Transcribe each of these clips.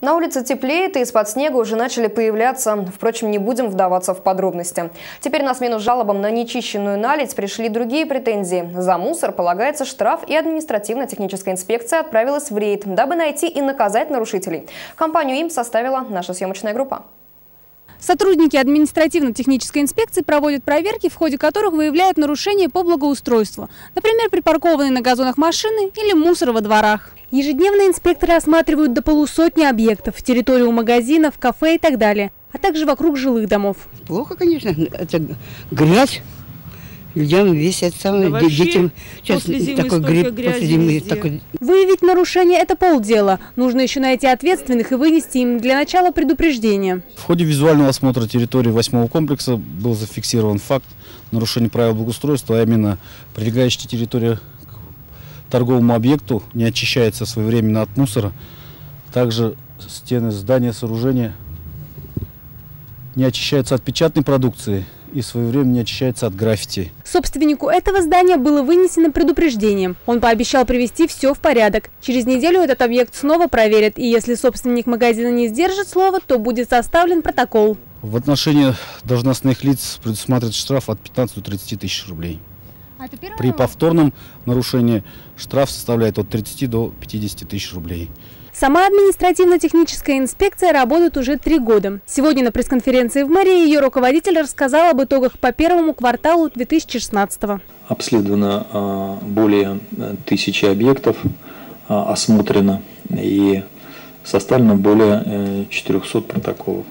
На улице теплеет, и из-под снега уже начали появляться. Впрочем, не будем вдаваться в подробности. Теперь на смену жалобам на нечищенную наледь пришли другие претензии. За мусор полагается штраф, и административно-техническая инспекция отправилась в рейд, дабы найти и наказать нарушителей. Компанию им составила наша съемочная группа. Сотрудники административно-технической инспекции проводят проверки, в ходе которых выявляют нарушения по благоустройству. Например, припаркованные на газонах машины или мусор во дворах. Ежедневно инспекторы осматривают до полусотни объектов, территорию магазинов, кафе и так далее, а также вокруг жилых домов. Плохо, конечно, это грязь. Людям весь это самое, да детям сейчас такой грипп после зимы. Такой... Выявить нарушение – это полдела. Нужно еще найти ответственных и вынести им для начала предупреждение. В ходе визуального осмотра территории восьмого комплекса был зафиксирован факт нарушения правил благоустройства, а именно прилегающая территория торговому объекту не очищается своевременно от мусора. Также стены здания, сооружения не очищаются от печатной продукции и своевременно не очищается от граффити. Собственнику этого здания было вынесено предупреждение. Он пообещал привести все в порядок. Через неделю этот объект снова проверят, и если собственник магазина не сдержит слово, то будет составлен протокол. В отношении должностных лиц предусматривается штраф от 15 до 30 тысяч рублей. А При повторном нарушении штраф составляет от 30 до 50 тысяч рублей. Сама административно-техническая инспекция работает уже три года. Сегодня на пресс-конференции в мэрии ее руководитель рассказал об итогах по первому кварталу 2016 -го. Обследовано а, более э, тысячи объектов, а, осмотрено и составлено более 400 э, протоколов.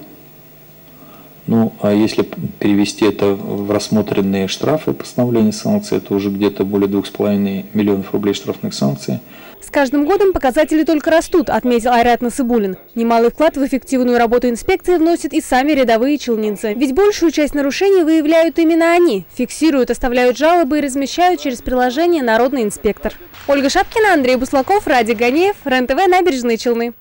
Ну, а если перевести это в рассмотренные штрафы постановления санкций, это уже где-то более 2,5 миллионов рублей штрафных санкций. С каждым годом показатели только растут, отметил Айрат Насыбулин. Немалый вклад в эффективную работу инспекции вносят и сами рядовые челнинцы. Ведь большую часть нарушений выявляют именно они. Фиксируют, оставляют жалобы и размещают через приложение «Народный инспектор». Ольга Шапкина, Андрей Буслаков, Ради Ганеев, РЕН-ТВ, Набережные Челны.